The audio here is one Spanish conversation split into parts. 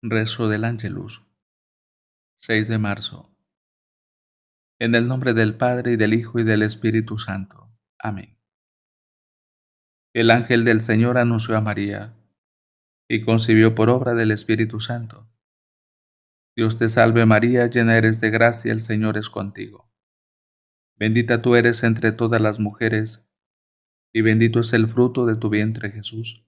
Rezo del Ángelus. 6 de marzo. En el nombre del Padre y del Hijo y del Espíritu Santo. Amén. El ángel del Señor anunció a María y concibió por obra del Espíritu Santo. Dios te salve María, llena eres de gracia, el Señor es contigo. Bendita tú eres entre todas las mujeres, y bendito es el fruto de tu vientre Jesús.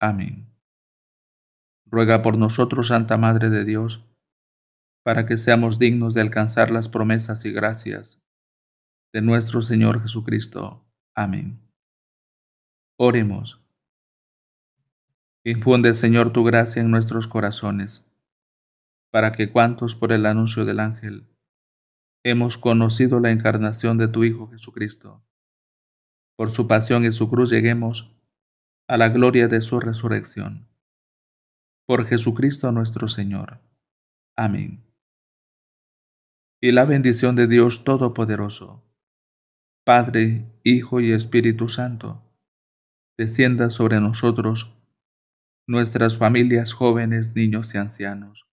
Amén. Ruega por nosotros, Santa Madre de Dios, para que seamos dignos de alcanzar las promesas y gracias de nuestro Señor Jesucristo. Amén. Oremos. Infunde, Señor, tu gracia en nuestros corazones, para que cuantos por el anuncio del ángel hemos conocido la encarnación de tu Hijo Jesucristo, por su pasión y su cruz lleguemos a la gloria de su resurrección. Por Jesucristo nuestro Señor. Amén. Y la bendición de Dios Todopoderoso, Padre, Hijo y Espíritu Santo, descienda sobre nosotros, nuestras familias jóvenes, niños y ancianos,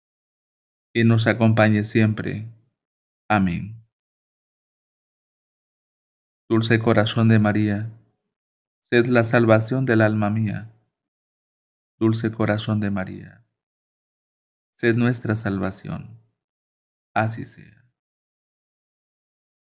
y nos acompañe siempre. Amén. Dulce corazón de María, sed la salvación del alma mía. Dulce corazón de María, sed nuestra salvación. Así sea.